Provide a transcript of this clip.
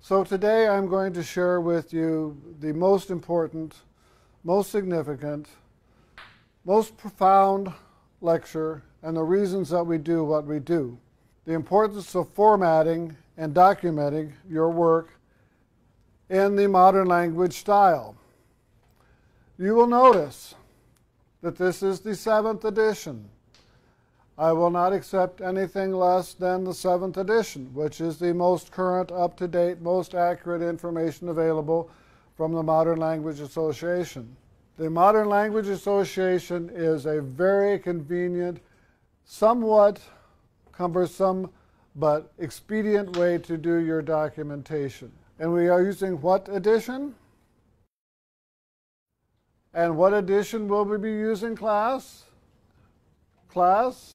So today I'm going to share with you the most important, most significant, most profound lecture and the reasons that we do what we do. The importance of formatting and documenting your work in the modern language style. You will notice that this is the seventh edition. I will not accept anything less than the seventh edition, which is the most current, up to date, most accurate information available from the Modern Language Association. The Modern Language Association is a very convenient, somewhat cumbersome, but expedient way to do your documentation. And we are using what edition? And what edition will we be using, class? Class?